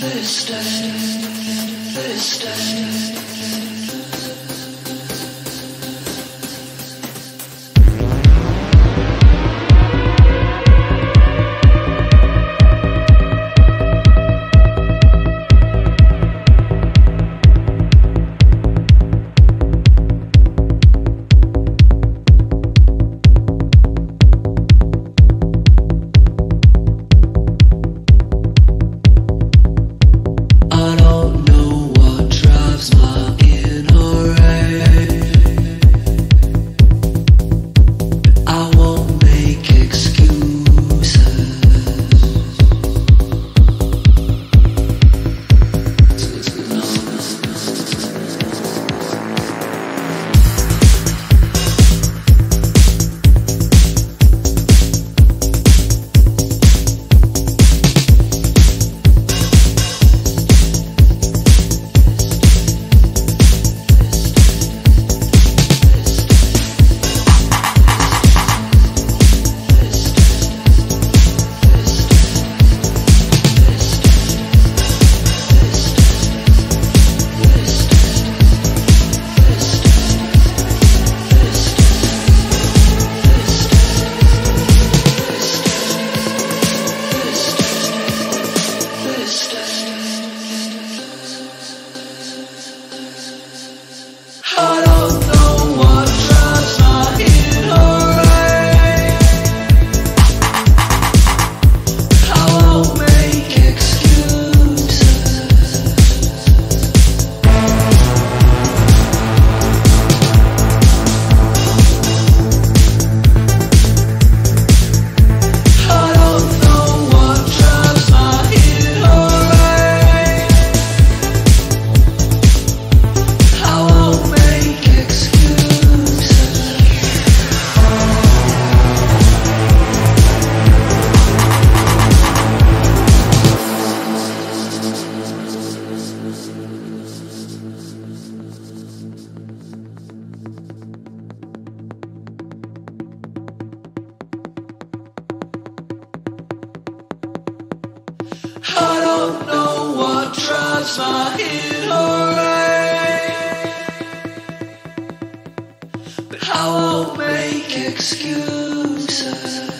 Thursday, Thursday. trust my ignorance, but I won't make excuses.